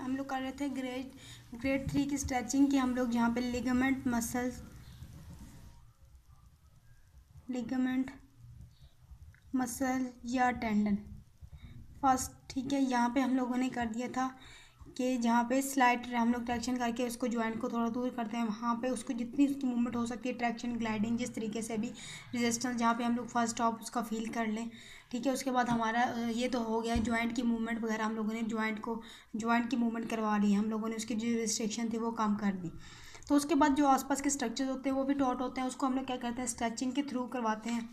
हम लोग कर रहे थे ग्रेड ग्रेड थ्री की स्ट्रेचिंग की हम लोग यहाँ पे लिगामेंट मसल्स लिगामेंट मसल या टेंडन फ़र्स्ट ठीक है, यहाँ पे हम लोगों ने कर दिया था। कि जहाँ पे स्लाइड हम लोग ट्रैक्शन करके उसको ज्वाइंट को थोड़ा दूर करते हैं, वहाँ पे उसको जितनी उसकी मूवमेंट हो सकती है, ट्रैक्शन, ग्लाइडिंग जिस तरीके से भी रेजिस्टेंस जहाँ पे हम लोग फ़र्स्ट स्टॉप उसका फील कर लें, ठीक है? उसके बाद हमारा ये तो हो गया जॉइंट की मूवमेंट वगैरह हम लोगों ने जॉइंट को जॉइंट की मूवमेंट करवा ली, हम लोगों ने उसकी जो रिस्ट्रिक्शन थी वो कम कर दी। तो उसके बाद जो आसपास के स्ट्रक्चर होते हैं वो भी टॉट होते हैं, उसको हम लोग क्या करते हैं स्ट्रेचिंग के थ्रू करवाते हैं।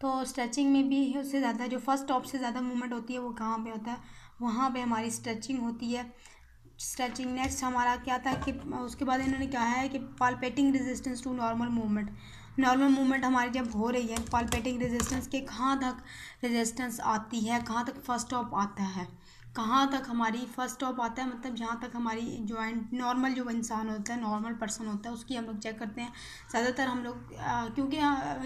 तो स्ट्रेचिंग में भी उससे ज़्यादा, जो फ़र्स्ट टॉप से ज़्यादा मूवमेंट होती है वो कहाँ पे होता है? वहाँ पे हमारी स्ट्रेचिंग होती है। स्ट्रेचिंग नेक्स्ट हमारा क्या था कि, उसके बाद इन्होंने कहा है कि palpating resistance to normal movement normal movement हमारी जब हो रही है पालपेटिंग रेजिस्टेंस के कहाँ तक रेजिस्टेंस आती है, कहाँ तक फ़र्स्ट स्टॉप आता है? कहाँ तक हमारी फ़र्स्ट स्टॉप आता है? मतलब जहाँ तक हमारी जॉइंट नॉर्मल जो इंसान होता है नॉर्मल पर्सन होता है, उसकी हम लोग चेक करते हैं। ज़्यादातर हम लोग क्योंकि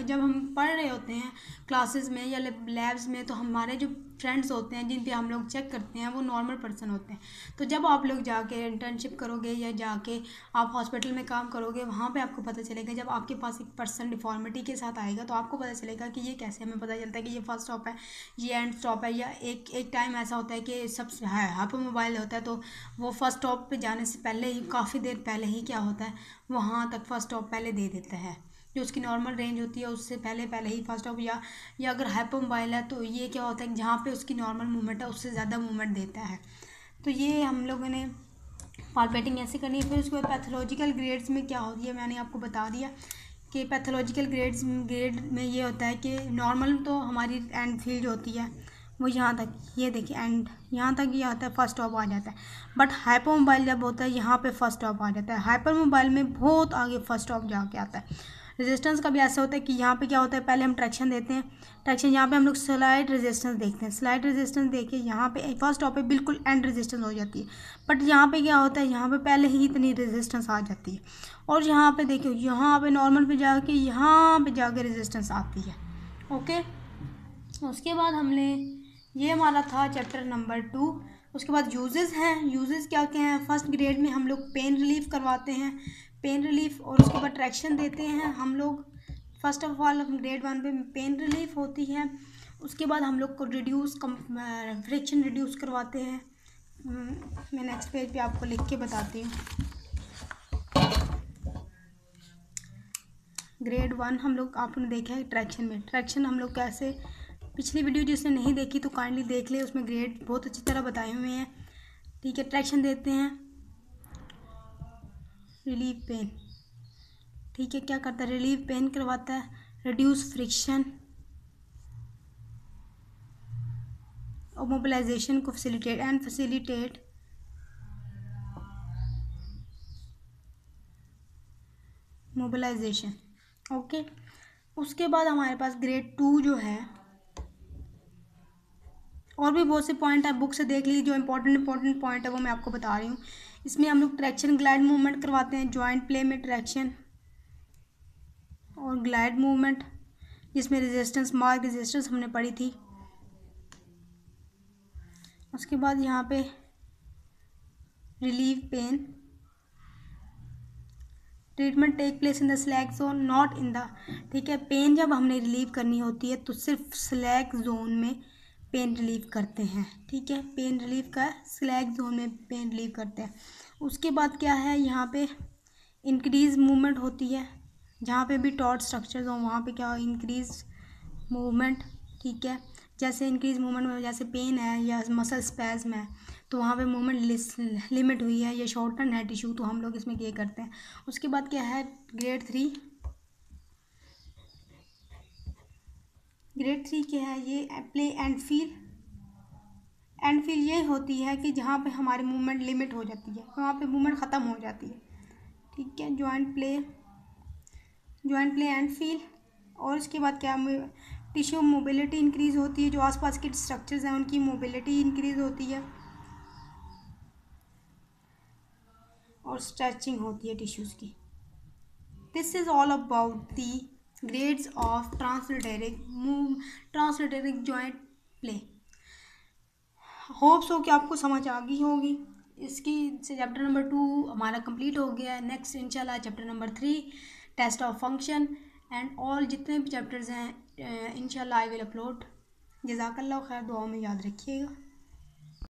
जब हम पढ़ रहे होते हैं क्लासेस में या लैब्स में तो हमारे जो फ्रेंड्स होते हैं जिन पे हम लोग चेक करते हैं, वो नॉर्मल पर्सन होते हैं। तो जब आप लोग जाके इंटर्नशिप करोगे या जाके आप हॉस्पिटल में काम करोगे, वहाँ पे आपको पता चलेगा, जब आपके पास एक पर्सन डिफॉर्मिटी के साथ आएगा तो आपको पता चलेगा कि ये कैसे हमें पता चलता है कि ये फ़र्स्ट स्टॉप है, ये एंड स्टॉप है, या एक एक टाइम ऐसा होता है कि सब हाइपर मोबाइल होता है तो वो फ़र्स्ट स्टॉप पर जाने से पहले ही, काफ़ी देर पहले ही क्या होता है, वहाँ तक फ़र्स्ट स्टॉप पहले दे देता है। जो उसकी नॉर्मल रेंज होती है, उससे पहले पहले ही फ़र्स्ट ऑफ़ या या अगर हाइपर मोबाइल है तो ये क्या होता है जहाँ पे उसकी नॉर्मल मूवमेंट है, उससे ज़्यादा मूवमेंट देता है। तो ये हम लोगों ने पालपेटिंग ऐसे करनी है। फिर उसके बाद पैथोलॉजिकल ग्रेड्स में क्या होती है, मैंने आपको बता दिया कि पैथोलॉजिकल ग्रेड्स ग्रेड में ये होता है कि नॉर्मल तो हमारी एंड फ़ील्ड होती है, वो यहाँ तक, ये देखिए एंड यहाँ तक ये आता है फ़र्स्ट स्टॉप आ जाता है। बट हाइपर मोबाइल जब होता है, यहाँ पे फ़र्स्ट स्टॉप आ जाता है। हाइपर मोबाइल में बहुत आगे फ़र्स्ट स्टॉप जाके आता है। रेजिस्टेंस का भी ऐसा होता है कि यहाँ पे क्या होता है, पहले हम ट्रैक्शन देते हैं। ट्रैक्शन यहाँ पे हम लोग स्लाइड रेजिस्टेंस देखते हैं। स्लाइड रेजिस्टेंस देख के यहाँ पे फ़र्स्ट स्टॉप पे बिल्कुल एंड रेजिस्टेंस हो जाती है। बट यहाँ पे क्या होता है, यहाँ पे पहले ही इतनी रेजिस्टेंस आ जाती है। और यहाँ पे देखिए यहाँ पे नॉर्मल पे जाके, यहाँ पे जाके रेजिस्टेंस आती है। ओके उसके बाद हमने ये हमारा था चैप्टर नंबर टू उसके बाद यूजेस हैं। यूजेस क्या क्या हैं? फ़र्स्ट ग्रेड में हम लोग पेन रिलीफ करवाते हैं। पेन रिलीफ और उसके बाद ट्रैक्शन देते हैं। हम लोग first of all grade one पे पेन रिलीफ होती है। उसके बाद हम लोग को रिड्यूस कम फ्रिक्शन रिड्यूस करवाते हैं। मैं नेक्स्ट पेज पे आपको लिख के बताती हूँ। ग्रेड वन हम लोग, आपने देखा है ट्रैक्शन में। ट्रैक्शन हम लोग कैसे पिछली वीडियो जिसने नहीं देखी तो काइंडली देख ले। उसमें ग्रेड बहुत अच्छी तरह बताए हुए हैं। ठीक है ट्रैक्शन देते हैं। रिलीव पेन ठीक है, क्या करता है? रिलीव पेन करवाता है। रिड्यूस फ्रिक्शन और मोबिलाइजेशन को facilitate and facilitate mobilization okay उसके बाद हमारे पास ग्रेड टू जो है और भी बहुत से पॉइंट है बुक से देख लीजिए, जो इंपॉर्टेंट इंपॉर्टेंट पॉइंट है वो मैं आपको बता रही हूँ। इसमें हम लोग ट्रैक्शन ग्लाइड मूवमेंट करवाते हैं जॉइंट प्ले में ट्रैक्शन और ग्लाइड मूवमेंट जिसमें रेजिस्टेंस मार्क रेजिस्टेंस हमने पढ़ी थी। उसके बाद यहाँ पे relieve pain treatment take place in the slack zone not in the ठीक है? पेन जब हमने रिलीव करनी होती है तो सिर्फ़ स्लैक जोन में पेन रिलीव करते हैं, ठीक है? पेन रिलीव का, स्लैग जोन में पेन रिलीव करते हैं। उसके बाद क्या है? यहाँ पे इंक्रीज मूवमेंट होती है। जहाँ पे भी टॉट स्ट्रक्चर्स हों, वहाँ पे क्या हो? इंक्रीज मूवमेंट ठीक है? जैसे इंक्रीज मूवमेंट में, जैसे पेन है या मसल स्पैज्म है तो वहाँ पे मूवमेंट लिमिट हुई है या शॉर्टन है टिश्यू तो हम लोग इसमें ये करते हैं। उसके बाद क्या है? ग्रेड थ्री ग्रेड थ्री क्या है ये, play and feel. And feel ये होती है कि जहाँ पे हमारी मूवमेंट लिमिट हो जाती है, वहाँ पे मूवमेंट ख़त्म हो जाती है। ठीक है joint play joint play and feel और उसके बाद क्या टिश्यू मोबिलिटी इंक्रीज़ होती है, जो आसपास के स्ट्रक्चर्स हैं, उनकी मोबिलिटी इंक्रीज़ होती है। और स्ट्रेचिंग होती है टिश्यूज़ की। This is all about the grades of translatoric move translatoric joint play hopes हो कि आपको समझ आ गई होगी। इसकी से चैप्टर नंबर टू हमारा कंप्लीट हो गया है। नेक्स्ट इंशाल्लाह chapter number three test of function and all जितने भी चैप्टर्स हैं इंशाल्लाह आई विल अपलोड जजाकल्ला खैर दुआ में याद रखिएगा।